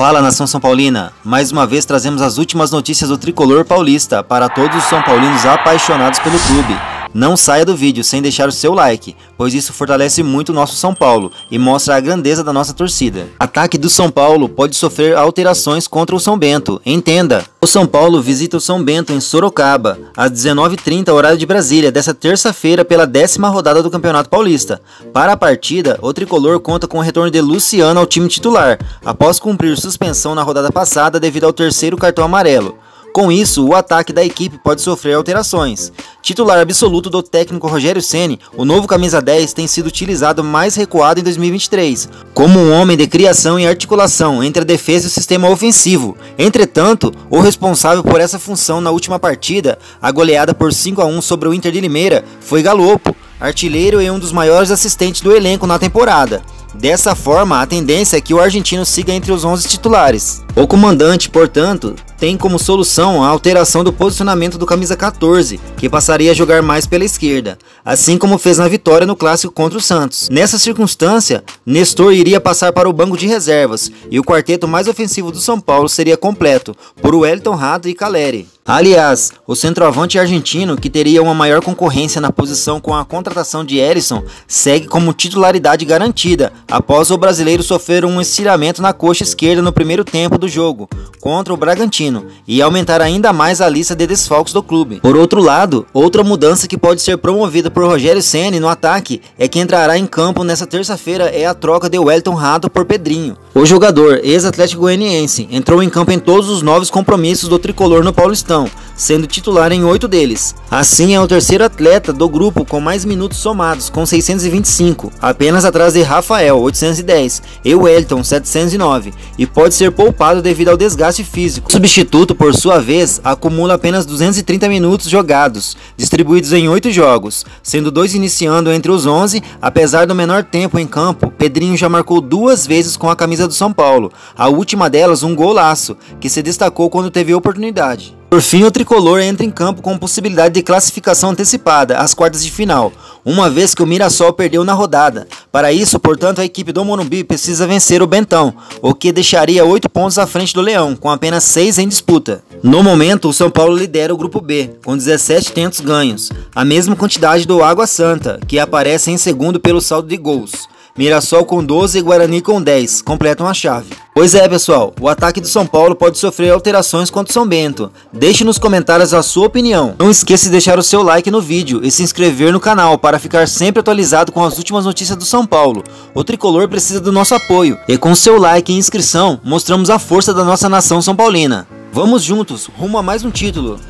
Fala nação São Paulina! Mais uma vez trazemos as últimas notícias do tricolor paulista para todos os São Paulinos apaixonados pelo clube. Não saia do vídeo sem deixar o seu like, pois isso fortalece muito o nosso São Paulo e mostra a grandeza da nossa torcida. Ataque do São Paulo pode sofrer alterações contra o São Bento, entenda! O São Paulo visita o São Bento em Sorocaba, às 19h30 horário de Brasília, desta terça-feira pela décima rodada do Campeonato Paulista. Para a partida, o tricolor conta com o retorno de Luciano ao time titular, após cumprir suspensão na rodada passada devido ao terceiro cartão amarelo. Com isso, o ataque da equipe pode sofrer alterações. Titular absoluto do técnico Rogério Ceni, o novo camisa 10 tem sido utilizado mais recuado em 2023, como um homem de criação e articulação entre a defesa e o sistema ofensivo. Entretanto, o responsável por essa função na última partida, a goleada por 5 a 1 sobre o Inter de Limeira, foi Galopo, artilheiro e um dos maiores assistentes do elenco na temporada. Dessa forma, a tendência é que o argentino siga entre os 11 titulares. O comandante, portanto, tem como solução a alteração do posicionamento do camisa 14, que passaria a jogar mais pela esquerda, assim como fez na vitória no clássico contra o Santos. Nessa circunstância, Nestor iria passar para o banco de reservas e o quarteto mais ofensivo do São Paulo seria completo por Wellington Rato e Caleri. Aliás, o centroavante argentino, que teria uma maior concorrência na posição com a contratação de Erisson, segue como titularidade garantida após o brasileiro sofrer um estiramento na coxa esquerda no primeiro tempo do jogo contra o Bragantino e aumentar ainda mais a lista de desfalques do clube. Por outro lado, outra mudança que pode ser promovida por Rogério Ceni no ataque é que entrará em campo nesta terça-feira é a troca de Wellington Rato por Pedrinho. O jogador, ex-atlético goianiense, entrou em campo em todos os novos compromissos do tricolor no Paulistão sendo titular em oito deles. Assim, é o terceiro atleta do grupo com mais minutos somados, com 625, apenas atrás de Rafael, 810, e Wellington, 709, e pode ser poupado devido ao desgaste físico. O substituto, por sua vez, acumula apenas 230 minutos jogados, distribuídos em oito jogos, sendo dois iniciando entre os 11, apesar do menor tempo em campo, Pedrinho já marcou duas vezes com a camisa do São Paulo, a última delas um golaço, que se destacou quando teve oportunidade. Por fim, o tricolor entra em campo com possibilidade de classificação antecipada às quartas de final, uma vez que o Mirassol perdeu na rodada. Para isso, portanto, a equipe do Morumbi precisa vencer o Bentão, o que deixaria 8 pontos à frente do Leão, com apenas 6 em disputa. No momento, o São Paulo lidera o grupo B, com 17 tentos ganhos, a mesma quantidade do Água Santa, que aparece em segundo pelo saldo de gols. Mirassol com 12 e Guarani com 10 completam a chave. Pois é, pessoal, o ataque do São Paulo pode sofrer alterações contra o São Bento. Deixe nos comentários a sua opinião. Não esqueça de deixar o seu like no vídeo e se inscrever no canal para ficar sempre atualizado com as últimas notícias do São Paulo. O tricolor precisa do nosso apoio e com seu like e inscrição mostramos a força da nossa nação são paulina. Vamos juntos, rumo a mais um título.